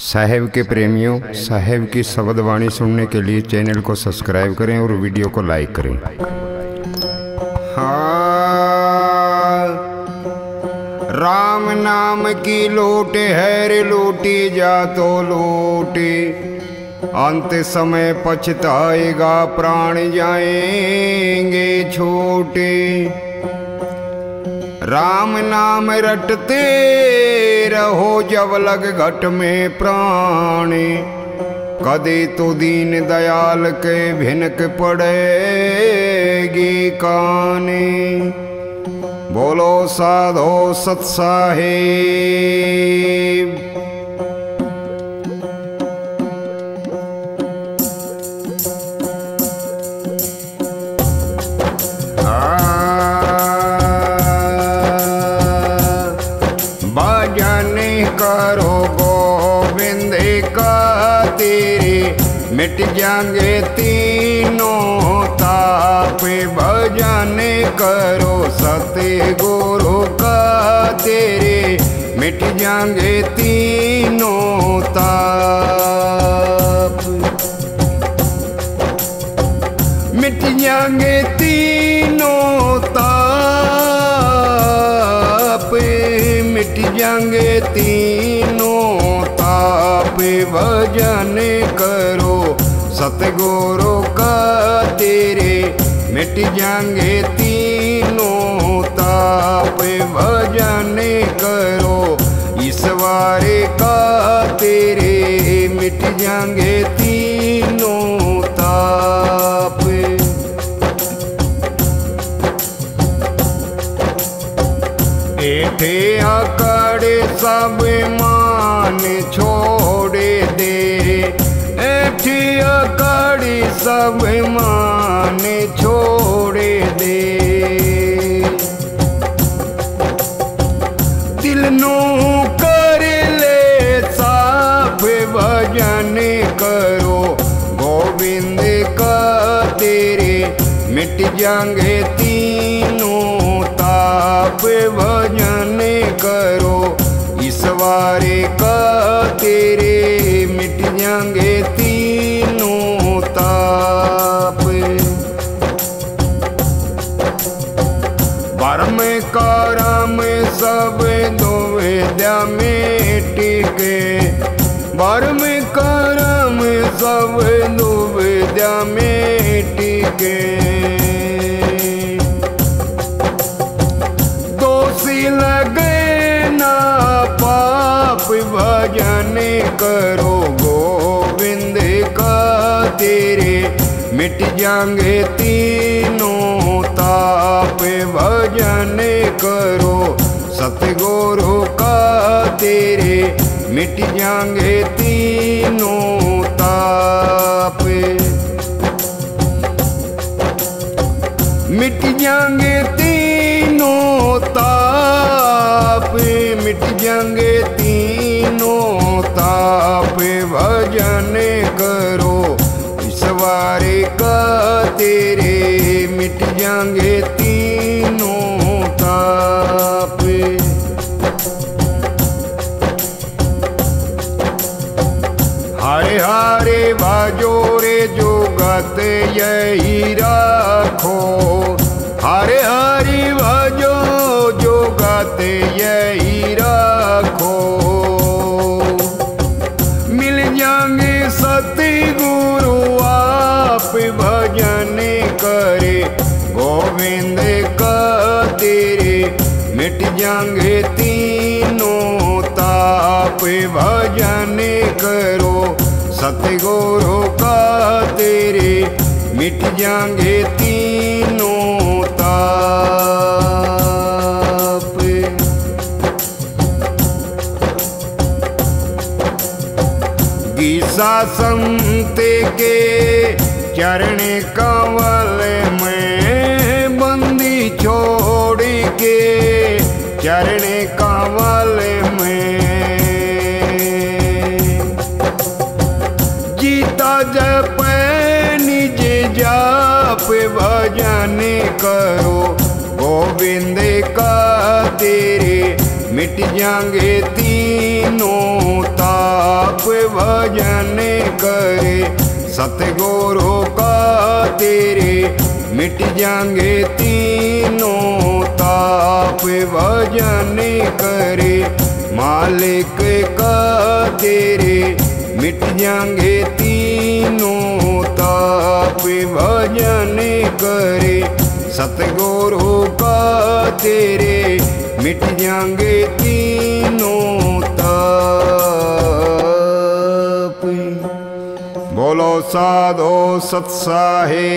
साहेब के प्रेमियों साहेब की शब्दवाणी सुनने के लिए चैनल को सब्सक्राइब करें और वीडियो को लाइक करें। हाँ, राम नाम की लोट है रे लूटी जा तो लोटे। अंत समय पछताएगा प्राण जाएँगे छोटे। राम नाम रटते रहो जब लग घट में प्राण। कदे तो दीन दयाल के भिनक पड़ेगी कानी। बोलो साधो सत्साहेब मिट जाएँगे तीनों ताप, भजन करो सत्य गुरु का तेरे। मिट जाएँगे तीनों ताप। मिट जाएँगे तीनों ताप, मिट जाएँगे तीनों ताप, भजन करो सतगुरु का तेरे मिट जाएँगे तीनों ताप। भजन करो ईश्वर का तेरे मिट जाएँगे तीनों ताप। एठे अकड़ सब मान छोड़े अकड़ सब मान छोड़े दे। दिल नू कर ले साफ़ भजन करो, गोविंद का तेरे मिट जाएँगे तीनों ताप भजन करो ईश्वर का तेरे मिट जाएँगे तीनों परम करम सब दुविधा में टिके। परम करम सब दुविधा में टिके। दोषी लगे ना, पाप भजन करो, गोविंद का तेरे। मिट जाएँगे तीनों भजन करो। सतगुरु का तेरे, मिट जाएँगे तीनों ताप। मिट जाएँगे तीनों ताप, मिट जाएँगे तीनों ताप। भजन करो ईश्वर का तेरे, मिट जाएँगे ताप हरे हरे बाजो रे जो गत यही राखो। हरे हरि भजो जो गत यही राखो। मिल जाएँगे सती गुरु आप भजन करे। गोविंद का मिट जाएँगे तीनों ताप, भजन करो, सतगुरु का तेरे, मिट जाएँगे तीनों ताप। गीसा संत के चरण कंवल में चरण कंवल में। जीता जप, निज जाप, भजन करो। गोविंद का तेरे, मिट जाएँगे तीनों ताप। भजन करे, सतगुरु का तेरे, मिट जाएँगे तीनों ताप भजन करे, मालिक का तेरे मिट जाएँगे तीनों ताप भजन करे। सतगुरु का तेरे मिट जाएँगे तीनों ताप बोलो साधो सत्साहेब।